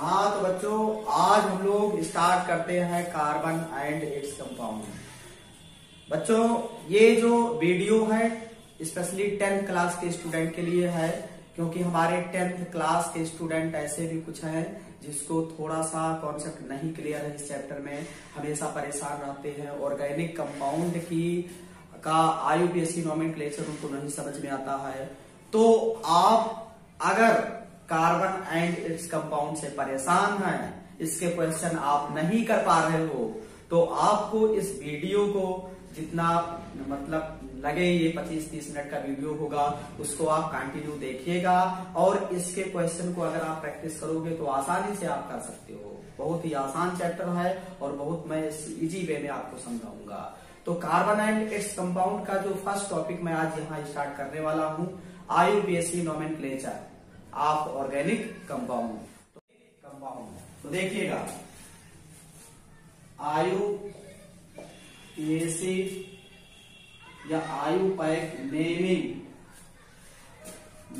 हाँ तो बच्चों, आज हम लोग स्टार्ट करते हैं कार्बन एंड इट्स कंपाउंड बच्चों, ये जो वीडियो है स्पेशली टेंथ क्लास के स्टूडेंट के लिए है, क्योंकि हमारे टेंथ क्लास के स्टूडेंट ऐसे भी कुछ हैं जिसको थोड़ा सा कॉन्सेप्ट नहीं क्लियर है इस चैप्टर में। हमेशा परेशान रहते हैं। ऑर्गेनिक कंपाउंड की, का आयु आयुपीएससी नॉमेनक्लेचर उनको नहीं समझ में आता है। तो आप अगर कार्बन एंड इट्स कंपाउंड से परेशान हैं, इसके क्वेश्चन आप नहीं कर पा रहे हो तो आपको इस वीडियो को जितना मतलब लगे ये 25-30 मिनट का वीडियो होगा, उसको आप कंटिन्यू देखिएगा, और इसके क्वेश्चन को अगर आप प्रैक्टिस करोगे तो आसानी से आप कर सकते हो। बहुत ही आसान चैप्टर है और बहुत मैं इजी वे में आपको समझाऊँगा। तो कार्बन एंड इट्स कंपाउंड का जो फ़र्स्ट टॉपिक मैं आज यहाँ स्टार्ट करने वाला हूँ IUPAC nomenclature of organic compound. Compound. तो देखिएगा, आयु पीएससी या IUPAC naming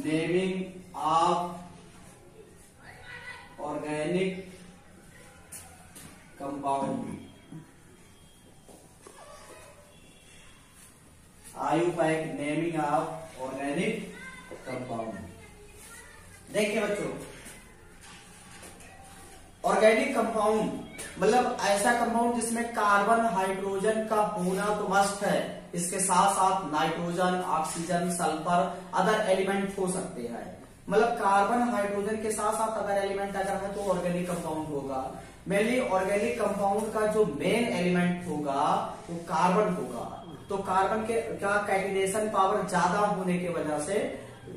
naming of organic compound. IUPAC naming of organic compound. देखिए बच्चों। ऑर्गेनिक कंपाउंड मतलब ऐसा कंपाउंड जिसमें कार्बन हाइड्रोजन का होना तो मस्ट है। इसके साथ साथ nitrogen oxygen sulphur other element हो सकते हैं। मतलब कार्बन हाइड्रोजन के साथ साथ अदर एलिमेंट अगर है तो ऑर्गेनिक कंपाउंड होगा। मेनली ऑर्गेनिक कंपाउंड का जो मेन एलिमेंट होगा, वो कार्बन होगा। तो कार्बन के का कैटिनेशन पावर ज़्यादा होने की वजह से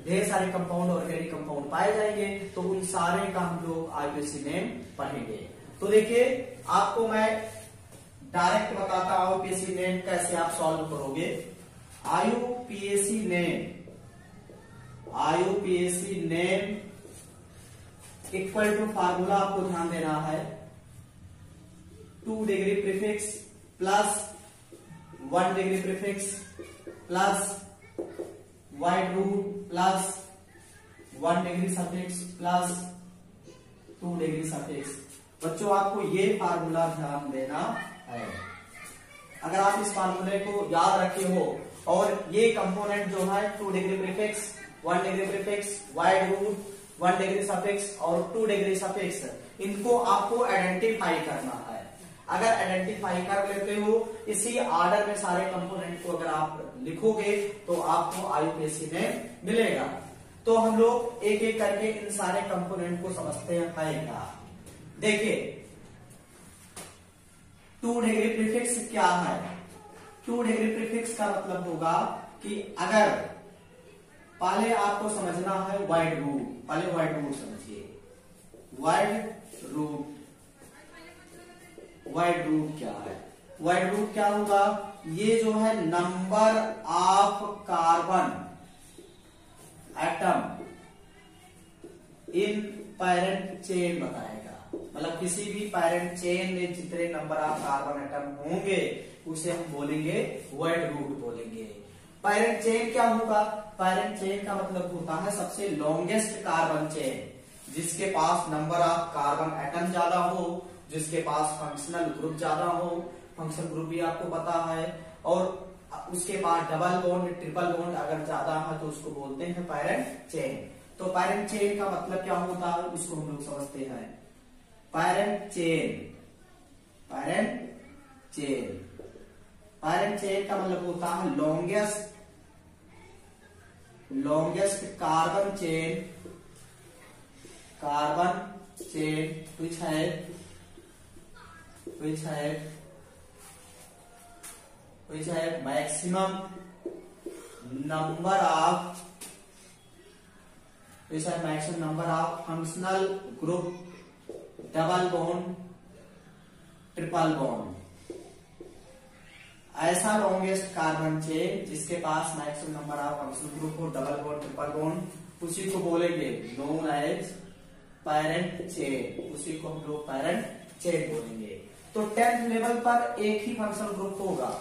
ढेर सारे कंपाउंड ऑर्गेनिक कंपाउंड पाए जाएँगे तो उन सारे का हम लोग आयुसी नेम पढ़ेंगे। तो देखिए, आपको मैं डायरेक्ट बताता हूँ पीएससी नेम कैसे आप सॉल्व करोगे। IUPAC name IUPAC name equal to formula आपको ध्यान देना है। Two degree prefix plus one degree prefix plus word root plus one degree suffix plus two degree suffix बच्चों, आपको ये फार्मूला ध्यान देना है। अगर आप इस फार्मूले को याद रखे हो, और ये कंपोनेंट जो है two degree prefix one degree prefix word root one degree suffix और टू डिग्री सफिक्स इनको आपको आइडेंटिफाई करना है। अगर आइडेंटिफाई कर लेते हो, इसी ऑर्डर में सारे कंपोनेंट को अगर आप लिखोगे तो आपको आयुपीएससी में मिलेगा। तो हम लोग एक एक करके इन सारे कंपोनेंट को समझते क्या देखिए टू डिग्री प्रीफिक्स क्या है? टू डिग्री प्रीफिक्स का मतलब होगा कि अगर पहले आपको समझना है वाइड रूट पहले वाइड रूट समझिए। वाइड रूट वाइड रूट क्या है? वाइड रूट क्या होगा? ये जो है number of carbon atom in parent chain बताएगा। मतलब किसी भी पैरेंट चेन में जितने नंबर ऑफ़ कार्बन एटम होंगे, उसे हम बोलेंगे वर्ड रूट बोलेंगे। पैरेंट चेन क्या होगा? पैरेंट चेन का मतलब होता है सबसे लॉन्गेस्ट कार्बन चेन जिसके पास नंबर ऑफ़ कार्बन एटम ज़्यादा हो। जिसके पास फंक्शनल ग्रुप ज़्यादा हो फंक्शनल ग्रुप भी आपको पता है, और उसके बाद डबल बॉन्ड ट्रिपल बॉन्ड अगर ज़्यादा है तो उसको बोलते हैं पैरेंट चेन तो पैरेंट चेन का मतलब क्या होता है? उसको हम लोग समझते हैं. Parent chain parent chain parent chain का मतलब होता है longest longest carbon chain carbon chain which है? विच है विच है मैक्सिमम नंबर ऑफ़ विच है maximum number of functional group double bond triple bond ऐसा लॉन्गेस्ट कार्बन चेन जिसके पास maximum number of functional group हो डबल बॉन्ड ट्रिपल बॉन्ड उसी को बोलेंगे नोन एज पैरेंट चेन उसी को हम लोग पैरेंट चेन बोलेंगे। तो टेंथ लेवल पर एक ही फ़ंक्शन ग्रुप होगा।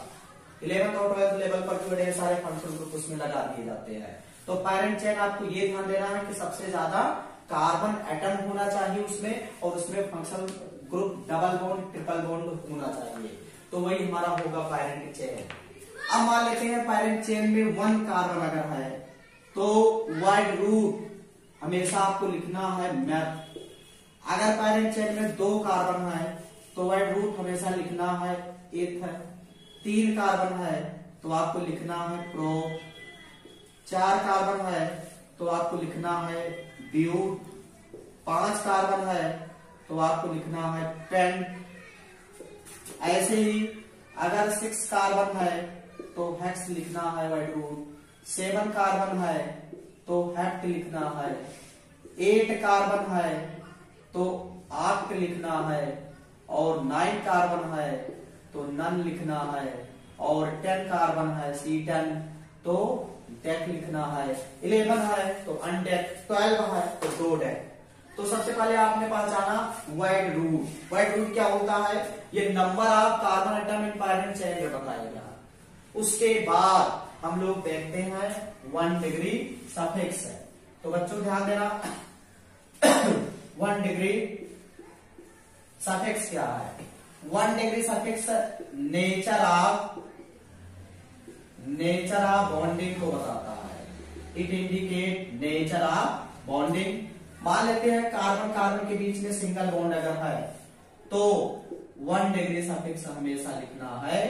इलेवंथ और ट्वेल्थ लेवल पर जो ढेर सारे फंक्शनल ग्रुप उसमें लगा दिए जाते हैं। तो पैरेंट चेन आपको ये ध्यान देना है कि सबसे ज़्यादा कार्बन एटम होना चाहिए उसमें और उसमें function group double bond triple bond होना चाहिए। तो वही हमारा होगा पायरेंट चेन अब मान लेते हैं पायरेंट चेन में वन कार्बन अगर है। तो वाइड रूट हमेशा आपको लिखना है मैथ अगर पैरेंट चेन में दो कार्बन है तो वाइड रूट हमेशा लिखना है एथ है। तीन कार्बन है तो आपको लिखना है प्रो। चार कार्बन है तो आपको लिखना है ब्यूट पाँच कार्बन है तो आपको लिखना है पेंट ऐसे ही अगर सिक्स कार्बन है तो हेक्स लिखना है वाइट रूट। सेवन कार्बन है तो हेक्ट लिखना है। एट कार्बन है तो आक्ट लिखना है और नाइन कार्बन है तो नन लिखना है और टेन कार्बन है, सी टेन तो डेक लिखना है। इलेवन है तो अनडेक, ट्वेल्व है तो दो डेक। तो सबसे पहले आपने पहचाना वाइड रूट वाइड रूट क्या होता है? ये number of carbon atom in parent chain बताएगा। उसके बाद हम लोग देखते हैं वन डिग्री सफिक्स है। तो बच्चों ध्यान देना। वन डिग्री सफिक्स क्या है? One degree suffix nature of nature of bonding को बताता है। It indicate nature of bonding मान लेते हैं कार्बन कार्बन के बीच में सिंगल बॉन्ड अगर है तो वन डिग्री सफिक्स हमेशा लिखना है।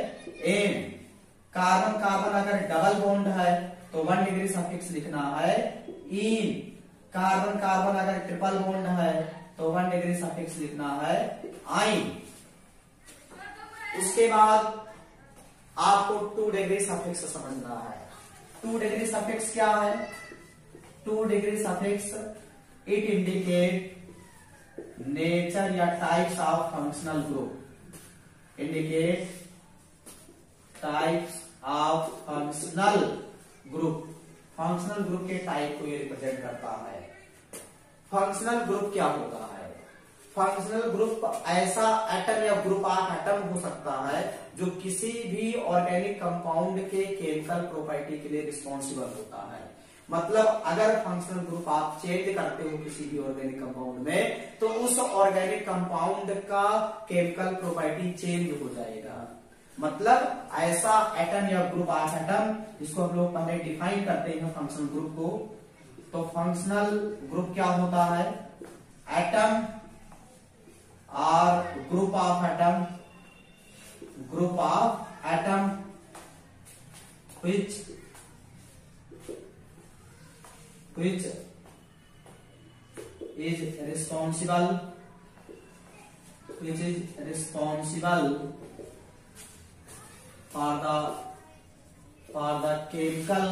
एम कार्बन कार्बन अगर डबल बॉन्ड है तो वन डिग्री सफिक्स लिखना है। इन कार्बन कार्बन अगर ट्रिपल बोन्ड है तो वन डिग्री सफिक्स लिखना है आइन। उसके बाद आपको टू डिग्री सफिक्स समझना है। टू डिग्री सफिक्स क्या है? Two degree suffix, it indicate nature या types of functional group indicate types of functional group functional group के टाइप को ये रिप्रेजेंट करता है। फंक्शनल ग्रुप क्या होता है? फंक्शनल ग्रुप ऐसा एटम या ग्रुप ऑफ़ एटम हो सकता है, जो किसी भी ऑर्गेनिक कंपाउंड के केमिकल प्रॉपर्टी के लिए रिस्पॉन्सिबल होता है। मतलब अगर फंक्शनल ग्रुप आप चेंज करते हो किसी भी ऑर्गेनिक कंपाउंड में तो उस ऑर्गेनिक कंपाउंड का केमिकल प्रॉपर्टी चेंज हो जाएगा। मतलब ऐसा एटम या ग्रुप ऑफ़ एटम जिसको हम लोग पहले डिफाइन करते हैं फंक्शनल ग्रुप को तो फंक्शनल ग्रुप क्या होता है? एटम और group of atom group of atom which which is responsible, which is responsible. For the मतलब for the chemical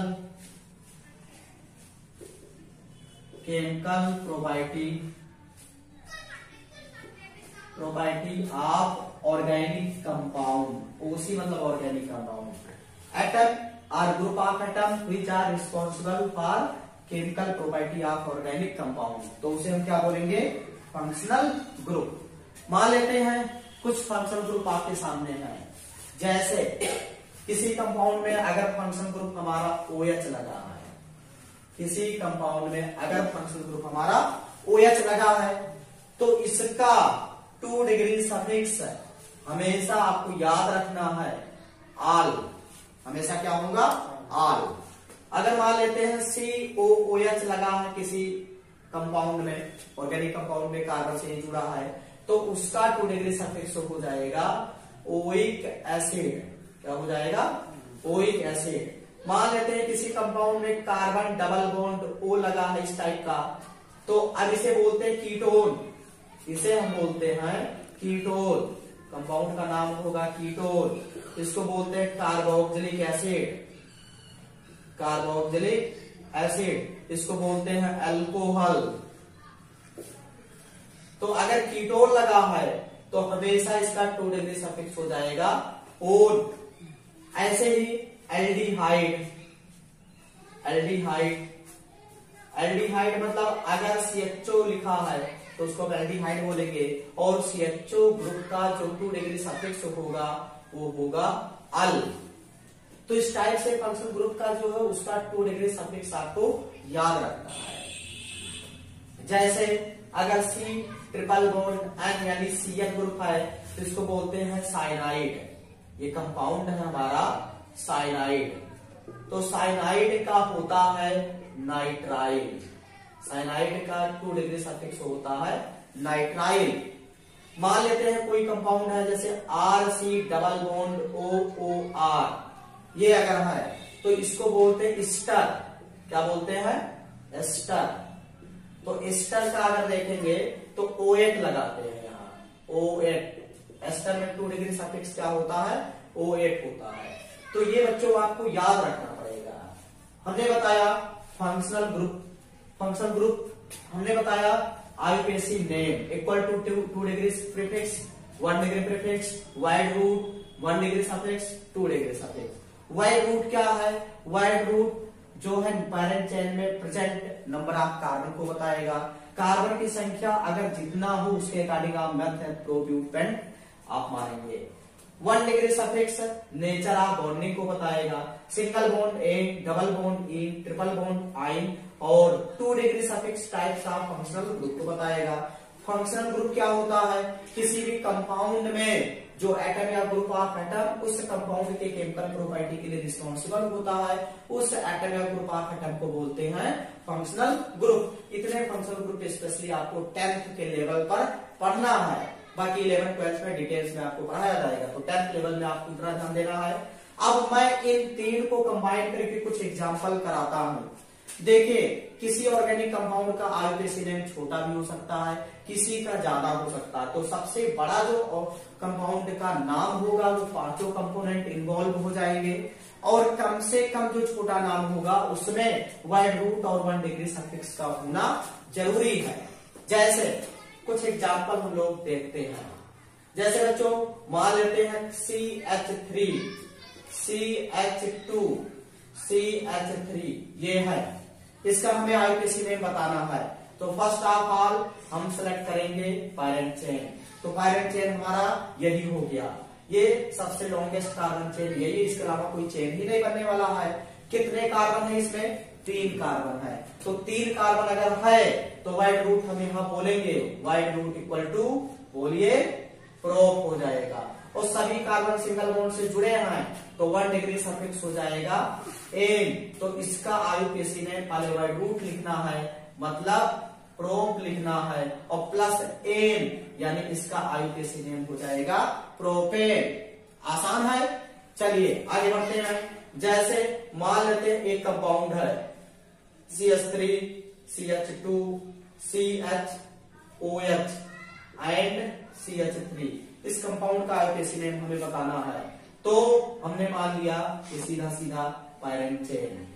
chemical property property of organic compound OC मतलब organic compound atom or group of atom which are responsible for chemical property of organic compound तो उसे हम क्या बोलेंगे? Functional group मान लेते हैं, कुछ फंक्शनल ग्रुप आपके सामने है। जैसे किसी कंपाउंड में अगर फ़ंक्शन ग्रुप हमारा ओ OH लगा है, किसी कंपाउंड में अगर फ़ंक्शन ग्रुप हमारा ओ OH लगा है तो इसका टू डिग्री सफिक्स हमेशा आपको याद रखना है आल हमेशा क्या होगा? आल अगर मान लेते हैं सी ओ ओ एच लगा है किसी कंपाउंड में ऑर्गेनिक कंपाउंड में कार्बन से जुड़ा है तो उसका टू डिग्री सफिक्स हो जाएगा ओइक एसिड क्या हो जाएगा? ओइक एसिड मान लेते हैं किसी कंपाउंड में कार्बन डबल बॉन्ड ओ लगा है इस टाइप का। तो अब इसे बोलते हैं कीटोन इसे हम बोलते हैं कीटोन कंपाउंड का नाम होगा कीटोन इसको बोलते हैं कार्बोक्सिलिक एसिड कार्बोक्सिलिक एसिड इसको बोलते हैं अल्कोहल तो अगर कीटोन लगा है तो हमेशा इसका टू डिग्री सफिक्स हो जाएगा। और ऐसे ही एल्डिहाइड एल्डिहाइड एल्डिहाइड मतलब अगर सीएचओ लिखा है तो उसको हम एल्डिहाइड बोलेंगे। और सीएचओ ग्रुप का जो टू डिग्री सफिक्स होगा, वो होगा अल। तो इस टाइप से फ़ंक्शन ग्रुप का जो है, उसका टू डिग्री सफिक्स आपको याद रखना है। जैसे अगर सी ट्रिपल बॉन्ड एन यानी सी एन ग्रुप है तो इसको बोलते हैं साइनाइड। ये कंपाउंड है हमारा साइनाइड। तो साइनाइड का होता है नाइट्राइल। साइनाइड का टू डिग्री सफिक्स होता है नाइट्राइल। मान लेते हैं कोई कंपाउंड है, जैसे R C double bond O O R ये अगर है तो इसको बोलते हैं स्टर। क्या बोलते हैं? एस्टर तो एस्टर का अगर देखेंगे तो ओ एट लगाते हैं यहाँ। ओ एट एस्टर में टू डिग्री सफिक्स क्या होता है? ओ एट होता है। तो ये बच्चों आपको याद रखना पड़ेगा। हमने बताया फंक्शनल ग्रुप फंक्शनल ग्रुप हमने बताया IUPAC name equal to two degree prefix one degree prefix word root one degree suffix two degree suffix word root क्या है? वाइड रूट जो है पैरेंट चेन में प्रेजेंट नंबर ऑफ़ कार्बन को बताएगा। Carbon की संख्या अगर जितना हो, उसके अकॉर्डिंग आप meth eth prop but pent आप मानेंगे one degree suffix nature of bonding को बताएगा। Single bond ane double bond ene triple bond yne और two degree suffix types of functional group को बताएगा। फंक्शनल ग्रुप क्या होता है? किसी भी कंपाउंड में जो एटम या ग्रुप ऑफ़ एटम उस कंपाउंड के केमिकल प्रॉपर्टी के लिए रिस्पॉन्सिबल होता है। उस एटम या ग्रुप ऑफ़ एटम को बोलते हैं फंक्शनल ग्रुप इतने फंक्शनल ग्रुप स्पेशली आपको टेंथ के लेवल पर पढ़ना है। बाकी इलेवन ट्वेल्थ में डिटेल्स में आपको पढ़ाया जाएगा। तो टेंथ लेवल में आपको इतना ध्यान देना है। अब मैं इन तीन को कंबाइन करके कुछ एग्ज़ाम्पल कराता हूँ। देखिए, किसी ऑर्गेनिक कंपाउंड का आयुपेसिनेम छोटा भी हो सकता है, किसी का ज़्यादा हो सकता है। तो सबसे बड़ा जो कंपाउंड का नाम होगा, वो पाँचों कंपोनेंट इन्वॉल्व हो जाएँगे। और कम से कम जो छोटा नाम होगा, उसमें वाइड रूट और वन डिग्री सफिक्स का होना ज़रूरी है। जैसे, कुछ एग्ज़ाम्पल हम लोग देखते हैं। जैसे बच्चों, मान लेते हैं C H three C H two C H three ये है। इसका हमें आईपीसी में बताना है। तो फ़र्स्ट ऑफ़ ऑल हम सेलेक्ट करेंगे पैरेंट चेन तो पैरेंट चेन हमारा यही हो गया। ये सबसे लॉन्गेस्ट कार्बन चेन यही इसके अलावा कोई चेन ही नहीं बनने वाला है। कितने कार्बन है इसमें? तीन कार्बन है। तो तीन कार्बन अगर है तो वाइड रूट हम यहाँ बोलेंगे। वाइड रूट इक्वल टू बोलिए प्रोप हो जाएगा। और सभी कार्बन सिंगल बॉन्ड से जुड़े हैं तो वन डिग्री सफिक्स हो जाएगा। एन तो इसका आयु किसी ने पहले वाइड रूट लिखना है मतलब प्रोप लिखना है, और प्लस एन यानी इसका आयु किसी नेम हो जाएगा प्रोपेन आसान है? चलिए, आगे बढ़ते हैं। जैसे मान लेते हैं एक कंपाउंड है C H three C H two C H O H and C H three इस कंपाउंड का आईपीसी नेम हमें बताना है। तो हमने मान लिया कि सीधा सीधा parent chain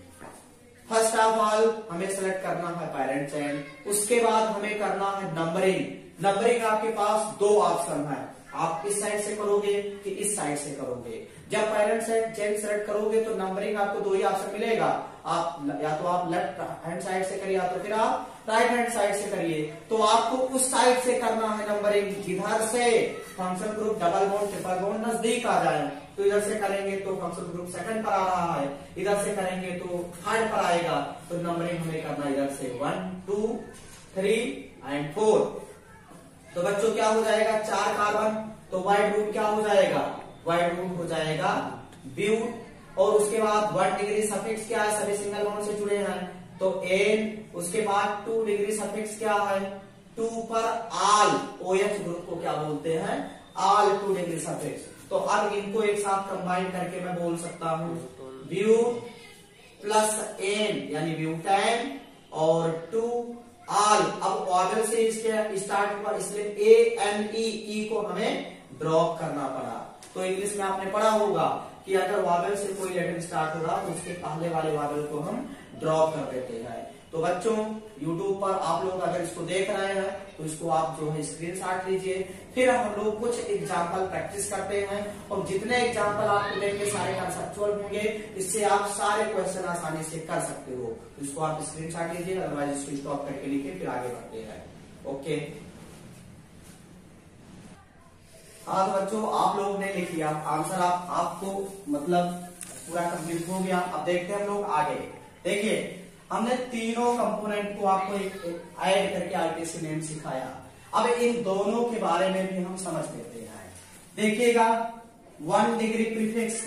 first of all हमें सेलेक्ट करना है पैरेंट चेन उसके बाद हमें करना है नंबरिंग नंबरिंग आपके पास दो ऑप्शन है। आप इस साइड से करोगे कि इस साइड से करोगे। जब पेरेंट चेन सेलेक्ट करोगे तो नंबरिंग आपको दो ही ऑप्शन मिलेगा। आप या तो आप लेफ़्ट हैंड साइड से करिए या तो फिर आप राइट हैंड साइड से करिए। तो आपको उस साइड से करना है नंबरिंग जिधर से function group, double bond triple bond नज़दीक आ जाए। तो इधर से करेंगे तो फ़ंक्शन ग्रुप सेकंड पर आ रहा है। इधर से करेंगे तो थर्ड पर आएगा। तो नंबरिंग हमें करना इधर से। One, two, three and four. तो बच्चों, क्या हो जाएगा? चार कार्बन। तो वाइट रूट क्या हो जाएगा? वाइट रूट हो जाएगा ब्यूट और उसके बाद वन डिग्री सफिक्स क्या है? सभी सिंगल बॉन्ड से जुड़े हैं। तो एन उसके बाद टू डिग्री सफिक्स क्या है? टू पर आल ओ एच ग्रुप को क्या बोलते हैं? आल टू डिग्री सफिक्स तो अब इनको एक साथ कंबाइन करके मैं बोल सकता हूँ। व्यू प्लस एन यानी ब्यूटेन और टू आल. अब ऑर्डर से इसके स्टार्ट हुआ, इसलिए ए एन ई ई को हमें ड्रॉप करना पड़ा। तो इंग्लिश में आपने पढ़ा होगा कि अगर वावल से कोई लेटर स्टार्ट हो रहा तो उसके पहले वाले वावल को हम ड्रॉप कर देते हैं। तो बच्चों, YouTube पर आप लोग अगर इसको देख रहे हैं तो इसको आप जो है स्क्रीन शॉट लीजिए फिर हम लोग कुछ एग्ज़ाम्पल प्रैक्टिस करते हैं और जितने एग्ज़ाम्पल आपको देंगे, सारे कंसेप्चुअल होंगे। इससे आप सारे क्वेश्चन आसानी से कर सकते हो। तो इसको आप स्क्रीन शॉट लीजिए अदरवाइज़ इसको स्टॉप करके लिखे, फिर आगे बढ़ते हैं। ओके हाँ तो बच्चों, आप लोगों ने लिख लिया। आंसर आप, आपको मतलब पूरा कंप्लीट हो गया। अब देखते हैं हम लोग आगे। देखिए, हमने तीनों कंपोनेंट को आपको ऐड करके आरटीसी नेम सिखाया। अब इन दोनों के बारे में भी हम समझ लेते हैं। देखिएगा वन डिग्री प्रीफिक्स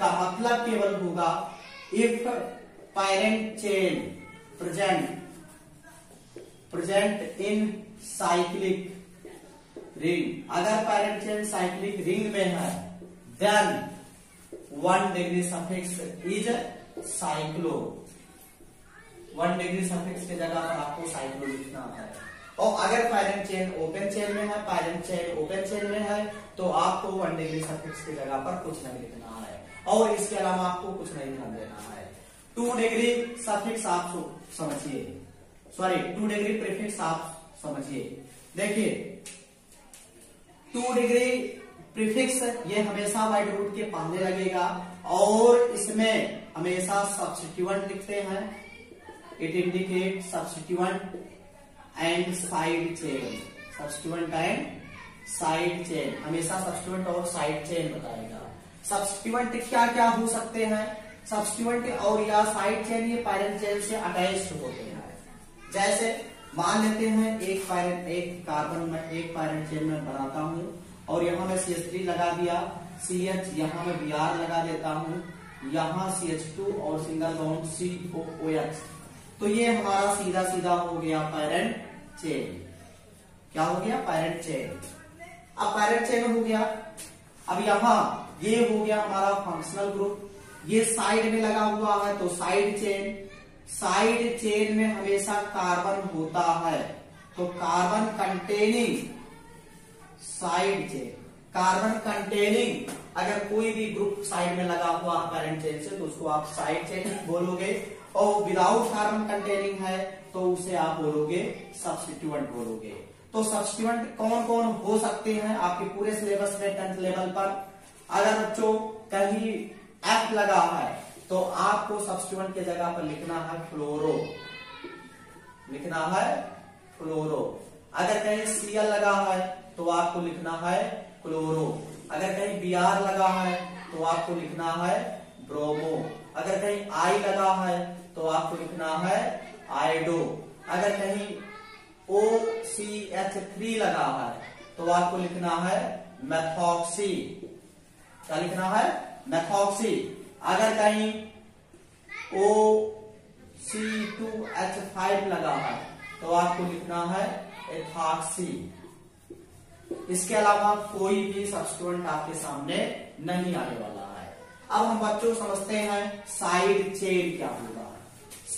का मतलब केवल होगा if parent chain present present in cyclic ring अगर पैरेंट चेन साइक्लिक रिंग में है then one degree suffix is cyclo one degree suffix के जगह पर आपको साइक्लो लिखना है। और अगर पैरेंट चेन ओपन चेन में है पैरेंट चेन ओपन चेन में है तो आपको वन डिग्री सफिक्स की जगह पर कुछ नहीं लिखना है। और इसके अलावा आपको कुछ नहीं ध्यान देना है। टू डिग्री सफिक्स आप समझिए। सॉरी टू डिग्री प्रीफिक्स आप समझिए। देखिए टू डिग्री प्रीफिक्स ये हमेशा वाइट रूट के पहले लगेगा और इसमें हमेशा सब्सिट्यूएंट लिखते हैं। It indicate substituent and side chain substituent and side chain हमेशा सब्सटीट्यूएंट और साइड चेन बताएगा। सब्सटीट्यूएंट क्या क्या हो सकते हैं? सब्सटीट्यूएंट और या साइड चेन ये पैरेंट चेन से अटैच होते हैं। जैसे मान लेते हैं, एक पैरेंट एक कार्बन में, एक पैरेंट चेन में बनाता हूँ और यहाँ मैं सी एच थ्री लगा दिया। सी एच यहाँ मैं बी आर लगा देता हूँ। यहाँ सी एच टू और single bond C O H तो ये हमारा सीधा सीधा हो गया पैरेंट चेन क्या हो गया? पैरेंट चेन अब पैरेंट चेन हो गया। अब यहाँ ये हो गया हमारा फंक्शनल ग्रुप ये साइड में लगा हुआ है तो साइड चेन साइड चेन में हमेशा कार्बन होता है। तो carbon containing side chain carbon containing अगर कोई भी ग्रुप साइड में लगा हुआ है पैरेंट चेन से तो उसको आप साइड चेन बोलोगे। और विदाउट कार्बन कंटेनिंग है तो उसे आप बोलोगे सब्सटीट्यूएंट बोलोगे। तो सब्सटीट्यूएंट कौन कौन हो सकते हैं आपके पूरे सिलेबस में टेंथ लेवल पर? अगर बच्चों कहीं एफ़ लगा है तो आपको सब्सटीट्यूएंट की जगह पर लिखना है फ्लोरो लिखना है फ्लोरो अगर कहीं सीएल लगा है तो आपको लिखना है क्लोरो अगर कहीं बी आर लगा है तो आपको लिखना है ब्रोमो अगर कहीं आई लगा है तो आपको लिखना है आइडो अगर कहीं ओ सी एच थ्री लगा है तो आपको लिखना है मैथॉक्सी क्या लिखना है? मैथॉक्सी अगर कहीं O C two H five लगा है तो आपको लिखना है एथॉक्सी इसके अलावा कोई भी सब्सटेंट आपके सामने नहीं आने वाला है। अब हम बच्चों समझते हैं साइड चेन क्या होगा।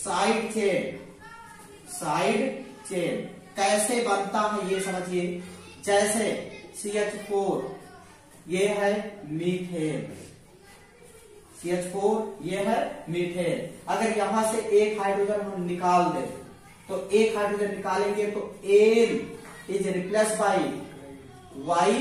Side chain. Side chain. कैसे बनता है ये समझिए। जैसे सी एच फोर ये है मीथेन। सी एच फोर ये है मीथेन। अगर यहाँ से एक हाइड्रोजन हम निकाल दें तो एक हाइड्रोजन निकालेंगे तो L is replace by Y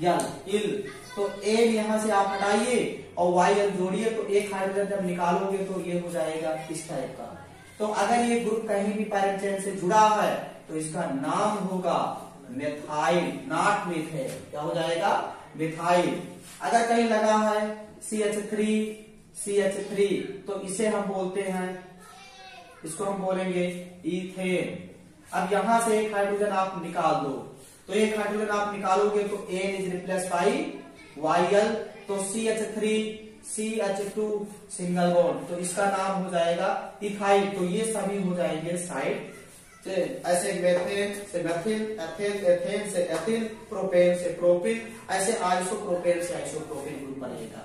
yl yl तो एल यहाँ से आप हटाइए और वाई एल जोड़िए तो एक हाइड्रोजन जब निकालोगे तो ये हो जाएगा इस टाइप का। तो अगर ये ग्रुप कहीं भी पैरेंट चेन से जुड़ा है तो इसका नाम होगा मिथाइल नॉट मिथेन क्या हो जाएगा? मिथाइल। अगर कहीं लगा है C H three C H three तो इसे हम बोलते हैं, इसको हम बोलेंगे इथेन अब यहाँ से एक हाइड्रोजन आप निकाल दो। तो एक हाइड्रोजन आप निकालोगे तो ane is replace by Y L तो C H three C H two single bond तो इसका नाम हो जाएगा इथाइल तो ये सभी हो जाएँगे साइड ऐसे मेथेन से मेथिल एथेन एथेन से एथिल प्रोपेन से प्रोपिन ऐसे आइसोप्रोपेन से आइसोप्रोपेन ग्रुप बनेगा।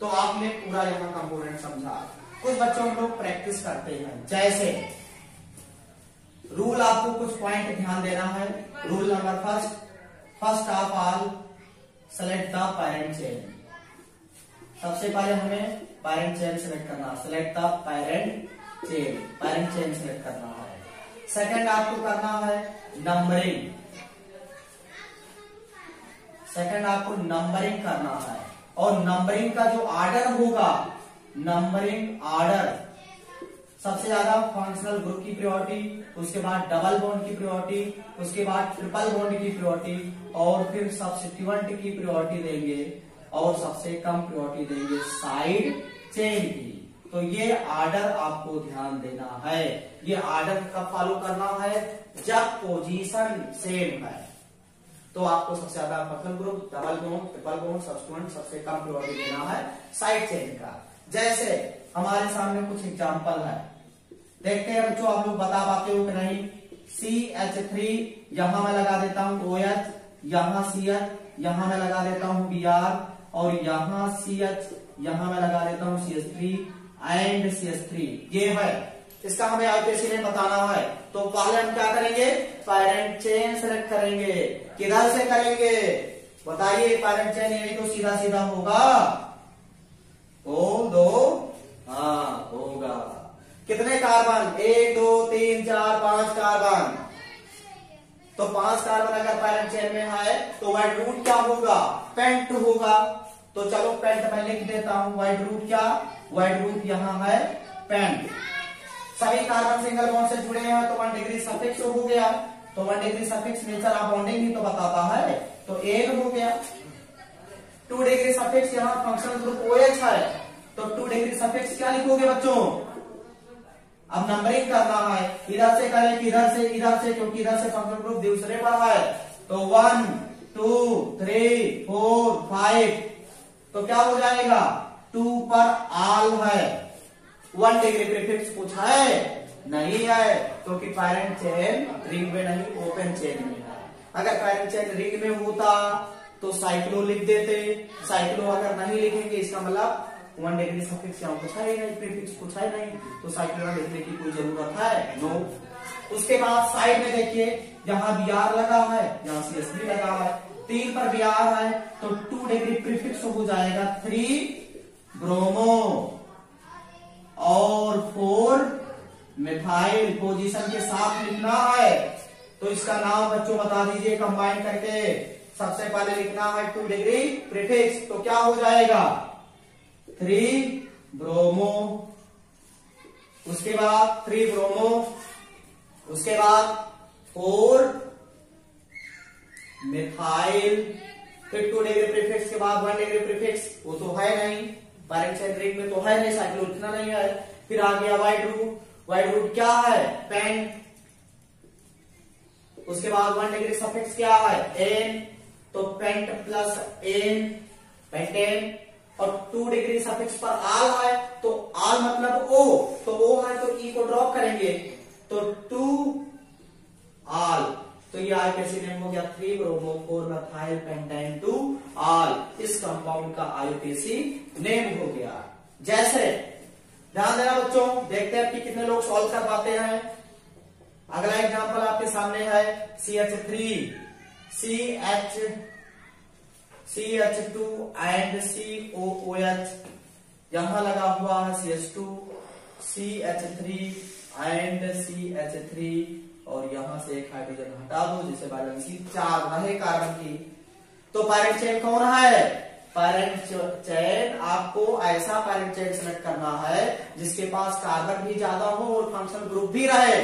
तो आपने पूरा यहाँ कंपोनेंट समझा। कुछ बच्चों लोग प्रैक्टिस करते हैं। जैसे रूल आपको कुछ पॉइंट ध्यान देना है। Rule number first first of all select the parent chain सबसे पहले हमें पैरेंट चेन सेलेक्ट करना select the parent chain parent chain select करना है। सेकंड आपको करना है नंबरिंग सेकंड आपको नंबरिंग करना है। और नंबरिंग का जो ऑर्डर होगा नंबरिंग ऑर्डर सबसे ज़्यादा फंक्शनल ग्रुप की प्रियोरिटी उसके बाद डबल बॉन्ड की प्रियोरिटी उसके बाद ट्रिपल बॉन्ड की प्रियोरिटी और फिर सब्सिट्यूएंट की प्रियोरिटी देंगे। और सबसे कम प्रियोरिटी देंगे साइड चेन की। तो ये आर्डर आपको ध्यान देना है। ये आर्डर कब फॉलो करना है? जब पोजीशन सेम है। तो आपको सबसे ज़्यादा प्रथम group double bond triple bond substituent सबसे कम प्रोबेबिलिटी देना है साइड चेन का। जैसे हमारे सामने कुछ एग्ज़ाम्पल है। देखते हैं बच्चों, आप लोग बता पाते हो कि नहीं? सी एच थ्री यहाँ मैं लगा देता हूँ ओ एच यहाँ सी एच यहाँ मैं लगा देता हूँ बी आर और यहाँ सी एच यहाँ मैं लगा देता हूँ C S three and C S three ये है। इसका हमें आईपीएससी में बताना है। तो पहले हम क्या करेंगे? पैरेंट चेन सेलेक्ट करेंगे। किधर से करेंगे? बताइए पैरेंट चेन यही तो सीधा सीधा होगा। ओ, दो हाँ होगा। कितने कार्बन एक, दो, तीन, चार, पाँच कार्बन तो पाँच कार्बन अगर पैरेंट चेन में है तो वह रूट क्या होगा? पेंट होगा। तो चलो पेंट मैं लिख देता हूँ वाइट रूट क्या? वाइट रूट यहाँ है पेंट। सभी कार्बन सिंगल बॉन्ड से जुड़े हैं तो वन डिग्री सफिक्स हो गया। तो one degree suffix nature of bonding ही तो बताता है। तो एल हो गया। टू डिग्री सफिक्स यहाँ फ़ंक्शन ग्रुप एच है। तो टू डिग्री सफिक्स क्या लिखोगे बच्चों? अब नंबरिंग करना है। इधर से करें, इधर से इधर से, क्योंकि इधर से फ़ंक्शन ग्रुप दूसरे पर है। तो one two, three, four, five. तो क्या हो जाएगा? टू पर आल है। वन डिग्री प्रीफिक्स कुछ है? नहीं है, क्योंकि तो पैरेंट चेन रिंग में नहीं ओपन चेन में अगर पैरेंट चेन रिंग में होता तो साइक्लो लिख देते। साइक्लो अगर नहीं लिखेंगे, इसका मतलब वन डिग्री सफिक्स यहाँ कुछ है नहीं प्रीफिक्स कुछ है नहीं। तो साइक्लो लिखने की कोई ज़रूरत है? नो उसके बाद साइड में देखिए, जहाँ बी आर लगा है, जहाँ सी एस बी लगा है तीन पर बी आर है तो टू डिग्री प्रीफिक्स हो जाएगा थ्री ब्रोमो और फोर मिथाइल पोजीशन के साथ लिखना है। तो इसका नाम बच्चों बता दीजिए कंबाइन करके। सबसे पहले लिखना है टू डिग्री प्रीफिक्स तो क्या हो जाएगा? थ्री ब्रोमो उसके बाद थ्री ब्रोमो उसके बाद फोर मिथाइल फिर टू डिग्री प्रीफिक्स के बाद वन डिग्री प्रीफिक्स, वो तो है नहीं। पैरेंट में तो है नहीं, साइक्लो लिखना नहीं है। फिर आ गया वाइट रूट। वाइट रूट क्या है? पेन। उसके बाद वन डिग्री सफिक्स क्या है? एन। तो पेंट प्लस एन पेंटेन और टू डिग्री सफिक्स पर आल है तो आल मतलब ओ। तो ओ है तो ई को ड्रॉप करेंगे। तो टू आल। तो ये आईपीएससी नेम हो गया three bromo four methyl pentane two ol इस कंपाउंड का आईपीएससी नेम हो गया। जैसे, ध्यान देना बच्चों, देखते हैं कि कितने लोग सॉल्व कर पाते हैं। अगला एग्जांपल आपके सामने है C H three C H C H two and C O O H यहाँ लगा हुआ है C H two C H three and C H three और यहाँ से एक हाइड्रोजन हटा दो, जिसे बैलेंसी चार रहे कार्बन की। तो पैरेंट चेन कौन है? पैरेंट चेन आपको ऐसा पैरेंट चेन सेलेक्ट करना है, जिसके पास कार्बन भी ज़्यादा हो और फ़ंक्शन ग्रुप भी रहे।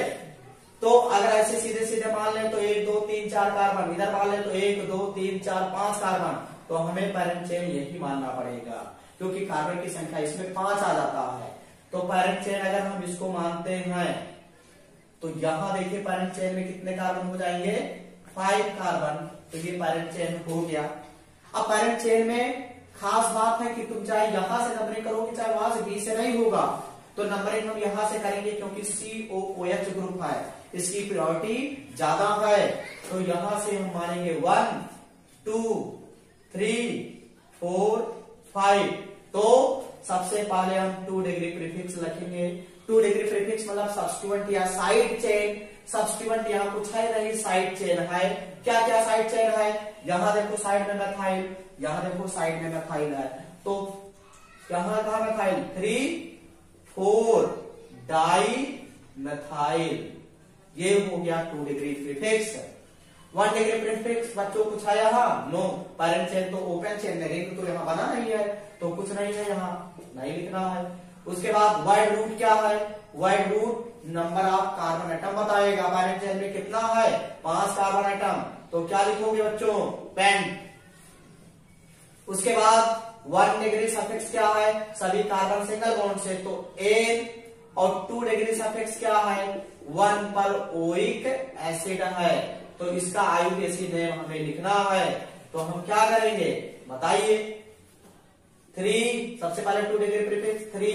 तो अगर ऐसे सीधे सीधे मान लें तो एक, दो, तीन, चार कार्बन इधर मान लें तो एक, दो, तीन, चार, पाँच कार्बन तो हमें पैरेंट चेन यही मानना पड़ेगा, क्योंकि कार्बन की संख्या इसमें पाँच आ जाता है। तो पैरेंट चेन अगर हम इसको मानते हैं तो यहाँ देखिए पैरेंट चेन में कितने कार्बन हो जाएँगे? फाइव कार्बन तो ये पैरेंट चेन हो गया। अब पैरेंट चेन में खास बात है कि तुम चाहे यहाँ से नंबरिंग करोगे, चाहे वहाँ से बी से नहीं होगा तो नंबरिंग हम यहाँ से करेंगे क्योंकि एच ग्रुप है। इसकी प्रियोरिटी ज़्यादा है। तो यहाँ से हम मानेंगे one two three four five तो सबसे पहले हम टू डिग्री प्रीफिक्स लिखेंगे। टू डिग्री प्रीफिक्स मतलब सब्सटीट्यूएंट या साइड चेन सब्सटीट्यूएंट यहाँ कुछ है नहीं साइड चेन है। क्या क्या साइड चेन है? यहाँ देखो साइड में मैथाइल यहाँ देखो साइड में मैथाइल है। तो यहाँ कहा methyl three four di methyl ये हो गया two degree prefix one degree prefix बच्चों कुछ है यहाँ? नो पैरेंट चेन तो ओपन चेन है रिंग तो यहाँ बना नहीं है। तो कुछ नहीं है यहाँ, नहीं लिखना है। उसके बाद वाइड रूट क्या है? Word root number of carbon atom बताएगा। पैरेंट चेन में कितना है? पाँच कार्बन आइटम तो क्या लिखोगे बच्चों? पेन उसके बाद वन डिग्री सफिक्स क्या है? सभी कार्बन सिंगल बॉन्ड से। तो एन और टू डिग्री सफिक्स क्या है? वन पर ओइक एसिड है। तो इसका आयुकेसी नेम हमें लिखना है। तो हम क्या करेंगे? बताइए। थ्री, सबसे पहले two degree prefix three,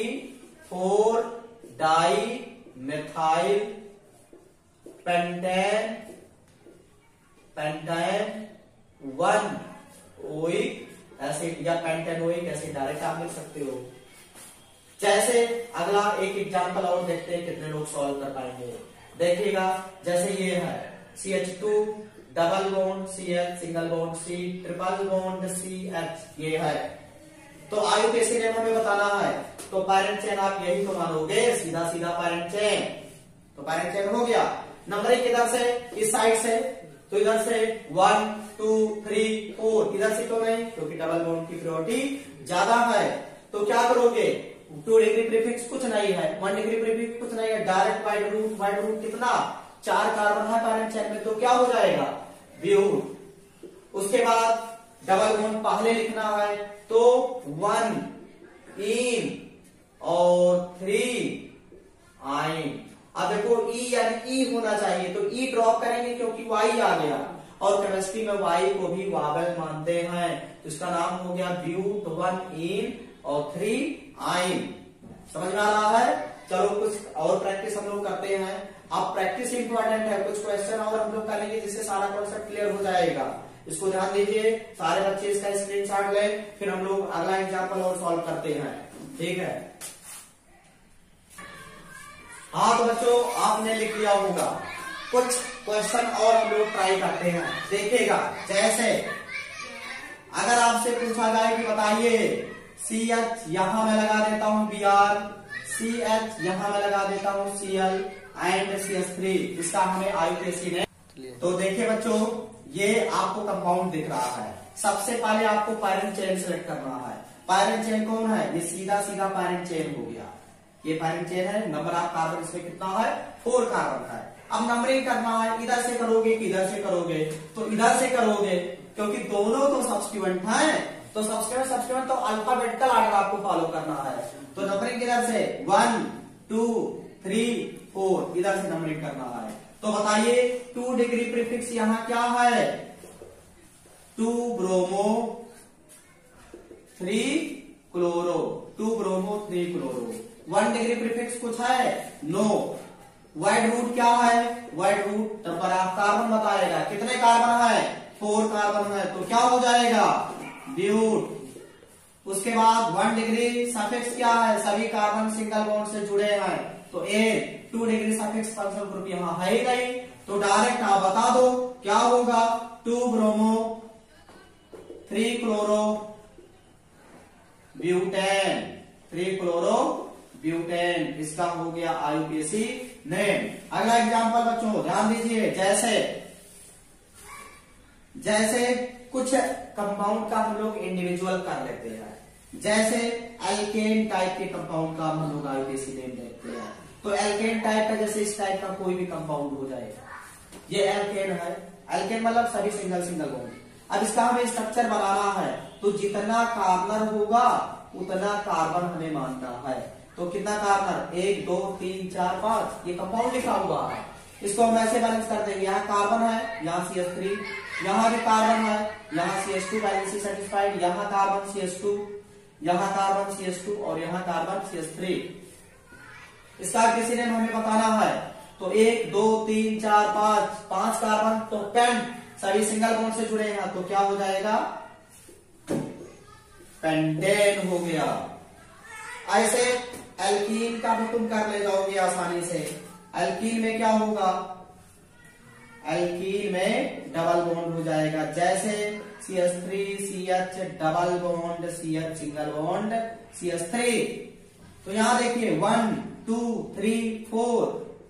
four, di methyl pentane pentane one oic acid या पेंटेनोइक एसिड डायरेक्ट आप लिख सकते हो। जैसे अगला एक एग्जांपल और देखते हैं कितने लोग सॉल्व कर पाएँगे। देखिएगा, जैसे ये है C H two double bond C H single bond C triple bond C H ये है। तो आयु कैसे नेम हमें बताना है? तो पैरेंट चैन आप यही तो मानोगे सीधा सीधा पैरेंट चेन तो पैरेंट चेन हो गया। नंबरिंग किधर से? इस साइड से। तो इधर से वन टू थ्री फोर इधर से क्यों नहीं? क्योंकि डबल बॉन्ड की प्रियोरिटी ज़्यादा है। तो क्या करोगे? टू डिग्री प्रीफिक्स कुछ नहीं है। वन डिग्री प्रीफिक्स कुछ नहीं है। Direct word root word root कितना? चार कार्बन है पैरेंट चैन में तो क्या हो जाएगा? ब्यूट उसके बाद डबल बॉन्ड पहले लिखना है। तो वन इन और थ्री आइन अब देखो ई e यानी ई e होना चाहिए तो ई e ड्रॉप करेंगे क्योंकि वाई आ गया। और केमिस्ट्री में वाई को भी वावल मानते हैं। तो इसका नाम हो गया ब्यूट वन इन और थ्री आइन समझ में आ रहा है? चलो, कुछ और प्रैक्टिस हम लोग करते हैं। अब प्रैक्टिस इंपॉर्टेंट है। कुछ क्वेश्चन और हम लोग करेंगे जिससे सारा कॉन्सेप्ट क्लियर हो जाएगा। इसको ध्यान दीजिए। सारे बच्चे इसका स्क्रीनशॉट ले फिर हम लोग अगला एग्ज़ाम्पल और सॉल्व करते हैं। ठीक है? हाँ तो बच्चों आपने लिख लिया होगा। कुछ क्वेश्चन और हम लोग ट्राई करते हैं। देखिएगा जैसे अगर आपसे पूछा जाए कि बताइए सी एच यहाँ मैं लगा देता हूँ बी आर सी एच यहाँ मैं लगा देता हूँ C L and C S three इसका हमें आयुकेसी ने तो देखिए बच्चों ये आपको कंपाउंड दिख रहा है। सबसे पहले आपको पायरन चेन सेलेक्ट करना है। पायरन चेन कौन है? ये सीधा सीधा पायरन चेन हो गया। ये पायरन चेन है। नंबर ऑफ़ कार्बन इसमें कितना है? फोर कार्बन है। अब नंबरिंग करना है। इधर से करोगे कि इधर से करोगे? तो इधर से करोगे, क्योंकि दोनों तो सब्सटीट्यूएंट हैं। तो सब्सटीट्यूएंट सब्सटीट्यूएंट तो अल्फाबेटिकल आर्डर आपको फॉलो करना है। तो नंबरिंग किधर से? वन टू थ्री फोर इधर से नंबरिंग करना है। तो बताइए टू डिग्री प्रीफिक्स यहाँ क्या है? Two bromo three chloro two bromo three chloro one degree prefix कुछ है? नो वाइड रूट क्या है? वाइड रूट ऑफ़ कार्बन बताएगा। कितने कार्बन है? फोर कार्बन है। तो क्या हो जाएगा? ब्यूट उसके बाद वन डिग्री सफिक्स क्या है? सभी कार्बन सिंगल बॉन्ड से जुड़े हैं। तो a two degree suffix function group यहाँ है ही नहीं। तो डायरेक्ट आप बता दो, क्या होगा? Two bromo three chloro butane three chloro butane इसका हो गया आयुपीएसी नेम अगला एग्जांपल बच्चों, ध्यान दीजिए, जैसे जैसे कुछ कंपाउंड का हम लोग इंडिविजुअल कर लेते हैं। जैसे एल्केन टाइप के कंपाउंड का हम लोग आयुपीएसी नेम देखते हैं। तो एल्केन टाइप है, जैसे इस टाइप का कोई भी कंपाउंड हो जाएगा ये एल्केन है। एल्केन मतलब सभी सिंगल सिंगल बॉन्ड अब इसका हमें स्ट्रक्चर बनाना है तो जितना कार्बन होगा, उतना कार्बन हमें मानना है। तो कितना कार्बन एक, दो, तीन, चार, पाँच। ये कंपाउंड लिखा हुआ है। इसको हम ऐसे बैलेंस करते हैं यहाँ कार्बन है, यहाँ सी एस थ्री यहाँ भी कार्बन है, यहाँ C S two balance satisfied यहाँ कार्बन सी एस टू यहाँ कार्बन सी एस टू और यहाँ कार्बन सी एस थ्री इसका ने हमें बताना है? तो एक, दो, तीन, चार, पाँच पाँच कार्बन तो पेंट सभी सिंगल बॉन्ड से जुड़े हैं तो क्या हो जाएगा? पेंटेन हो गया। ऐसे एल्कीन का भी तुम कर ले जाओगे आसानी से। एल्कीन में क्या होगा? एल्कीन में डबल बॉन्ड हो जाएगा। जैसे C S three C H double bond C H single bond C S three तो यहाँ देखिए वन टू थ्री फोर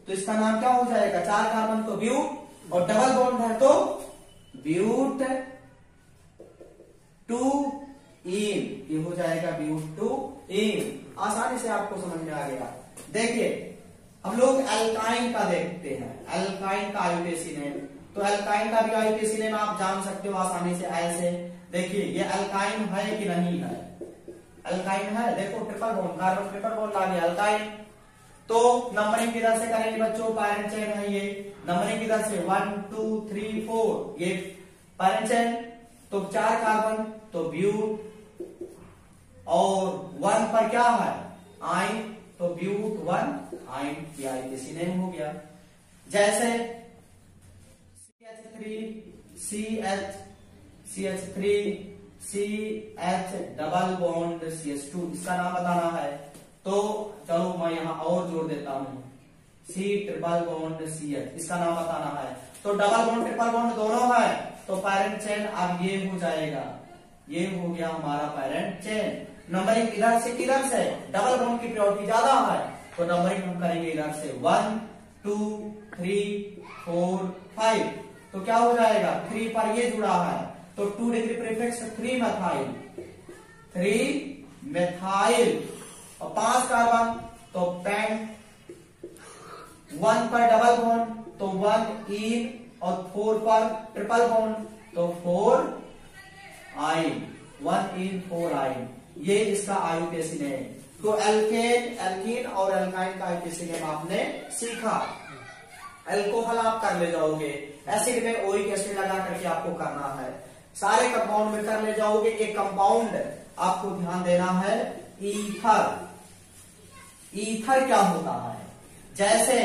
तो इसका नाम क्या हो जाएगा? चार कार्बन तो ब्यूट और डबल बॉन्ड है तो ब्यूट टू इन ये हो जाएगा ब्यूट टू इन आसानी से आपको समझ में आ गया। देखिए, हम लोग अल्काइन का देखते हैं। अल्काइन का आयुकेसी नेम तो अल्काइन का भी आयुकेसी नेम आप जान सकते हो आसानी से ऐसे देखिए, ये अल्काइन है कि नहीं है? अल्काइन है? देखो triple bond carbon triple bond आ गया। अल्काइन तो नंबरिंग किधर से करेंगे बच्चों? पैरेंट चेन है ये। नंबरिंग किधर से? वन टू थ्री फोर ये पैरेंट चेन तो चार कार्बन तो ब्यूट और वन पर क्या है? आइन तो ब्यूट वन आइन या किसी नेम हो गया। जैसे C H three C H C H three C H double bond C H two इसका नाम बताना है। तो चलो मैं यहाँ और जोड़ देता हूँ। C triple bond C H इसका नाम बताना है। तो डबल बॉन्ड ट्रिपल बॉन्ड दोनों है तो पैरेंट चेन अब ये हो जाएगा। ये हो गया हमारा पैरेंट चेन नंबरिंग इधर से किधर से? डबल बॉन्ड की प्रायोरिटी ज़्यादा है। तो नंबरिंग हम करेंगे इधर से। One two three four five तो क्या हो जाएगा? थ्री पर ये जुड़ा है। तो two degree prefix three methyl three methyl और पाँच कार्बन तो पेन वन पर डबल बॉन्ड तो वन इन और फोर पर ट्रिपल बॉन्ड तो four yne one ene four yne ये इसका आयुपेसी है? तो एल्केन एल्कीन और एल्काइन का आयु आयुपेसी नेम आपने सीखा? एल्कोहल आप कर ले जाओगे। एसिड में ओइक एसिड लगा करके आपको करना है? सारे कंपाउंड में कर ले जाओगे। एक कंपाउंड आपको ध्यान देना है ईथर ईथर क्या होता है? जैसे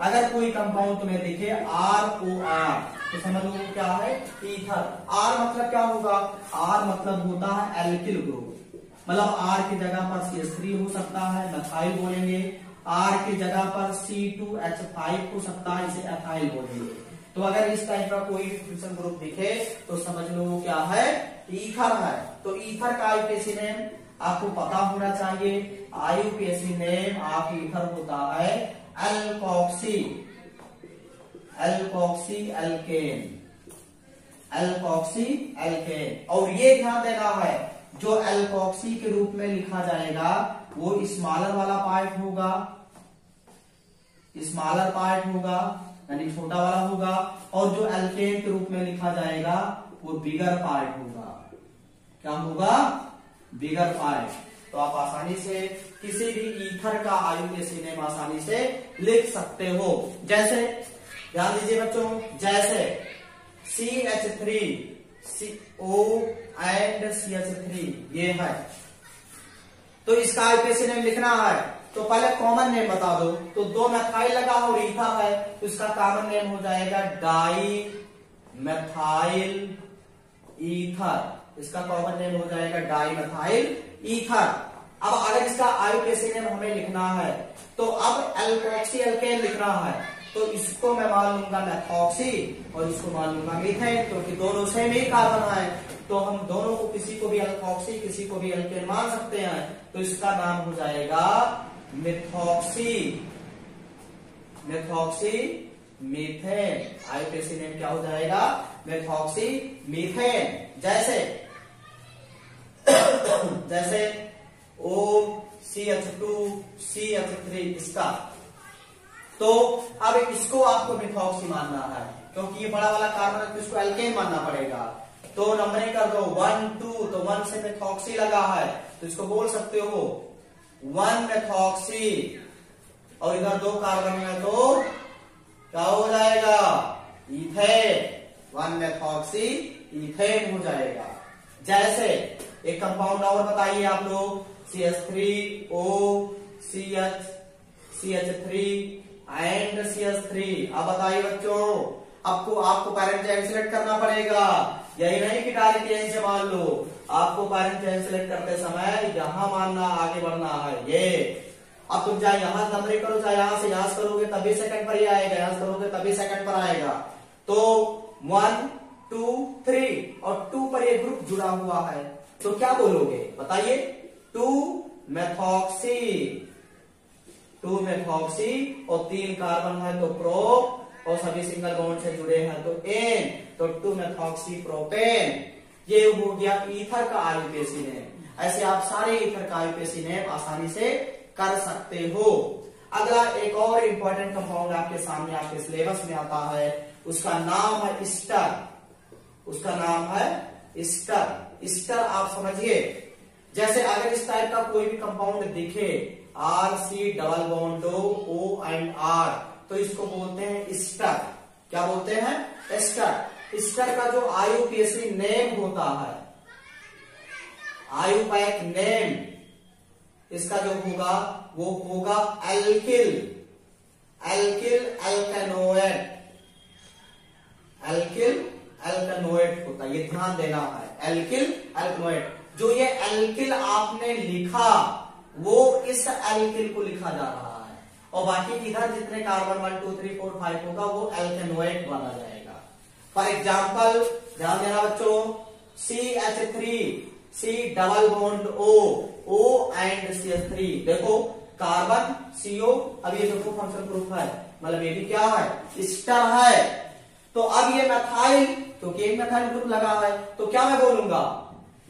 अगर कोई कंपाउंड तुम्हें दिखे आर ओ आर तो समझ लो क्या है? ईथर। आर मतलब क्या होगा? आर मतलब होता है एल्किल ग्रुप मतलब आर की जगह पर सी एस थ्री हो सकता है नथाइल बोलेंगे। आर की जगह पर सी टू एच फाइव हो सकता है, इसे एथाइल बोलेंगे। तो अगर इस टाइप का कोई ग्रुप दिखे तो समझ लो क्या है? ईथर है। तो ईथर का आईपीसी नेम आपको पता होना चाहिए आयुपीएससी नेम आप ईथर होता है alkoxy alkoxy alkane alkoxy alkane और ये ध्यान देना है, जो एल्कॉक्सी के रूप में लिखा जाएगा, वो स्मॉलर वाला पार्ट होगा स्मॉलर पार्ट होगा, यानी छोटा वाला होगा, और जो एल्केन के रूप में लिखा जाएगा, वो बिगर पार्ट होगा। क्या होगा? बिगर पार्ट तो आप आसानी से किसी भी ईथर का आयु के सीने में आसानी से लिख सकते हो। जैसे, ध्यान दीजिए बच्चों, जैसे C H three C O and C H three ये है। तो इसका आईपीसी नेम लिखना है। तो पहले कॉमन नेम बता दो। तो दो मैथाइल लगा और ईथा है तो इसका कॉमन नेम हो जाएगा डाई मैथाइल ईथर। इसका कॉमन नेम हो जाएगा डाई मैथाइल ईथर अब अगर इसका आईपीसी नेम हमें लिखना है तो अब एल्कोक्सी एल्केन लिखना है। तो इसको मैं मान लूँगा मैथॉक्सी और इसको मान लूँगा मीथेन क्योंकि दोनों सेम ही कार्बन है। तो हम दोनों को किसी को भी अल्फॉक्सी किसी को भी एल्केन मान सकते हैं। तो इसका नाम हो जाएगा methoxy methoxy methane IUPAC name क्या हो जाएगा? मिथॉक्सी मीथेन जैसे जैसे O C H two, C H three, इसका। तो अब इसको आपको मिथॉक्सी मानना है, क्योंकि ये बड़ा वाला कार्बन है तो इसको एल्केन मानना पड़ेगा। तो नंबरिंग कर दो वन टू तो वन से मिथॉक्सी लगा है तो इसको बोल सकते हो। वन मेथॉक्सी और इधर दो कार्बन है तो क्या हो जाएगा? इथेन वन मेथॉक्सी इथेन हो जाएगा। जैसे एक कंपाउंड और बताइए आप लोग। C H three O C H C H three and C H three अब बताइए बच्चों, आपको आपको पेरेंट चाइल्ड सिलेक्ट करना पड़ेगा। यही नहीं कि डायरेक्ट यहीं से मान लो। आपको पेरेंट चाइल्ड सिलेक्ट करते समय यहाँ मानना, आगे बढ़ना है। ये। अब तुम चाहे यहाँ नंबरिंग करो चाहे यहाँ से यहाँ करोगे, तभी सेकंड पर ही आएगा, यहाँ करोगे, तभी सेकंड पर आएगा। तो वन टू थ्री और टू पर ये ग्रुप जुड़ा हुआ है। तो क्या बोलोगे? बताइए। टू मेथॉक्सी टू मेथॉक्सी और तीन कार्बन है तो प्रो और सभी सिंगल बॉन्ड से जुड़े हैं तो एन तो टू मेथॉक्सी प्रोपेन ये हो गया ईथर का आयुपेसी नेम ऐसे आप सारे ईथर का आयुपेसी नेम आसानी से कर सकते हो। अगला एक और इंपॉर्टेंट कंपाउंड आपके सामने, आपके सिलेबस में आता है। उसका नाम है स्टर उसका नाम है स्टर स्टर आप समझिए, जैसे अगर इस टाइप का कोई भी कंपाउंड दिखे R C double bond O and R तो इसको बोलते हैं स्टर। क्या बोलते हैं? स्टर। स्टर का जो आयु आयुपीएससी नेम होता है आयु आयुपैक नेम इसका जो होगा, वो होगा alkyl alkyl alkanoate alkyl alkanoate होता है, ये ध्यान देना है। एल्किल एल्केनोएट जो ये एल्किल आपने लिखा, वो इस एल्किल को लिखा जा रहा है। और बाकी इधर जितने carbon one two three four five होगा, वो एल्केनोएट बना जाएगा। फॉर एग्ज़ाम्पल ध्यान देना बच्चों C H three C double bond O O and C H three देखो कार्बन सीओ अब ये देखो फ़ंक्शन प्रूफ है। मतलब ये भी क्या है? स्टर है। तो अब ये मैथाइल क्योंकि एक मैथाइल ग्रुप लगा है तो क्या मैं बोलूँगा?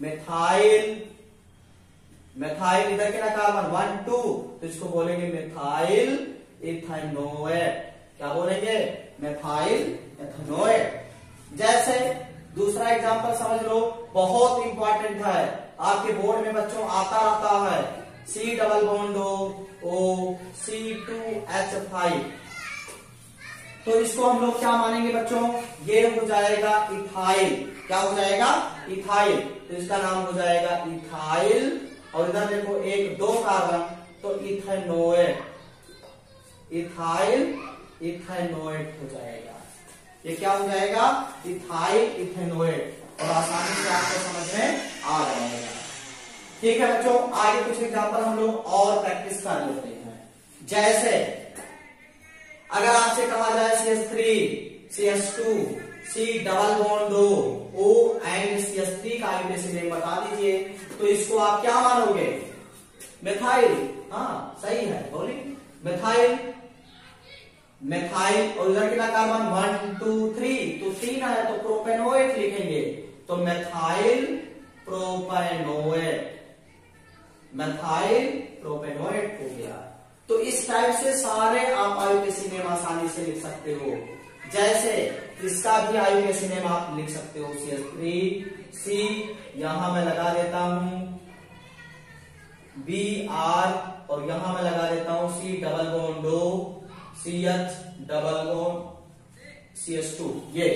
मेथाइल। मेथाइल इधर के ना कार्बन वन टू तो इसको बोलेंगे मेथाइल इथेनोएट क्या बोलेंगे? मेथाइल इथेनोएट जैसे दूसरा एग्जांपल समझ लो, बहुत इंपॉर्टेंट है। आपके बोर्ड में बच्चों आता रहता है। C double bond O C two H five five तो इसको हम लोग क्या मानेंगे बच्चों? ये हो जाएगा इथाइल क्या हो जाएगा? इथाइल तो इसका नाम हो जाएगा इथाइल और इधर देखो, एक, दो कार्बन तो इथेनोएट इथाइल इथेनोएट हो जाएगा। ये क्या हो जाएगा? इथाइल इथेनोएट और आसानी से आपको समझ में आ जाएगा। ठीक है बच्चों, आगे कुछ एग्ज़ाम्पल हम लोग और प्रैक्टिस कर लेते हैं। जैसे अगर आपसे कहा जाए C S three C S two C double bond O and C S three का नेम बता दीजिए तो इसको आप क्या मानोगे? मिथाइल हाँ सही है बोली मिथाइल मेथाइल और इधर कितना कार्बन वन टू थ्री तो तीन है तो प्रोपेनोएट लिखेंगे। तो मेथाइल प्रोपेनोएट मेथाइल प्रोपेनोएट हो गया। तो इस टाइप से सारे आप आयु के सिनेम आसानी से लिख सकते हो। जैसे इसका भी आयु के सिनेम आप लिख सकते हो सी एस थ्री सी यहाँ मैं लगा देता हूँ बी आर और यहाँ मैं लगा देता हूँ C double bond O C H double bond C S two ये।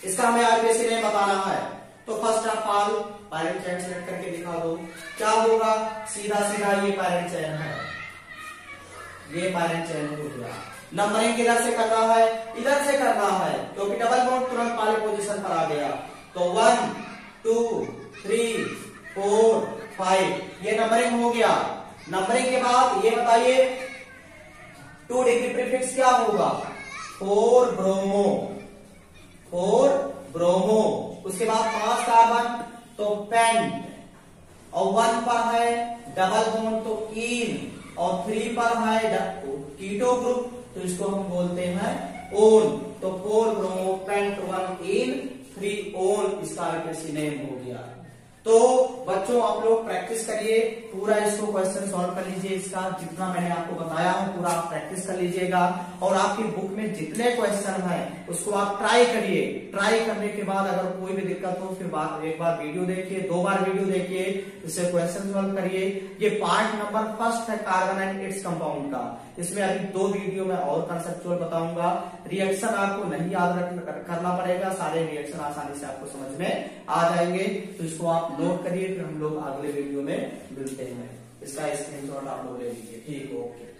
इसका हमें आयु के नहीं बताना है। तो first of all parent chain select करके दिखा दो। क्या होगा? सीधा सीधा ये पैरेंट चैन है। ये पैरेंट चैन हो गया। नंबरिंग किधर से करना है? इधर से करना है, क्योंकि डबल बॉन्ड तुरंत पहले पोजीशन पर आ गया। तो one two three four five ये नंबरिंग हो गया। नंबरिंग के बाद ये बताइए टू डिग्री प्रीफिक्स क्या होगा? फोर ब्रोमो फोर ब्रोमो उसके बाद पाँच कार्बन तो पेंट और वन पर है डबल बॉन्ड तो इन। और थ्री पर है कीटो ग्रुप तो इसको हम बोलते हैं ओन तो four bromo pent one ene three one इसका नेम हो गया। तो बच्चों, आप लोग प्रैक्टिस करिए, पूरा इसको क्वेश्चन सॉल्व कर लीजिए, इसका जितना मैंने आपको बताया हूँ, पूरा आप प्रैक्टिस कर लीजिएगा। और आपकी बुक में जितने क्वेश्चन हैं, उसको आप ट्राई करिए। ट्राई करने के बाद अगर कोई भी दिक्कत हो, फिर बार एक बार वीडियो देखिए, दो बार वीडियो देखिए, इससे क्वेश्चन सॉल्व करिए। ये पार्ट नंबर फ़र्स्ट है कार्बन एंड इट्स कंपाउंड का। इसमें अभी दो वीडियो में और कंसेप्चुअल बताऊँगा। रिएक्शन आपको नहीं याद करना पड़ेगा। सारे रिएक्शन आसानी से आपको समझ में आ जाएँगे। तो इसको आप नोट करिए, फिर हम लोग अगले वीडियो में मिलते हैं। इसका स्क्रीन आप लोग ले लीजिए। ठीक ओके